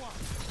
one.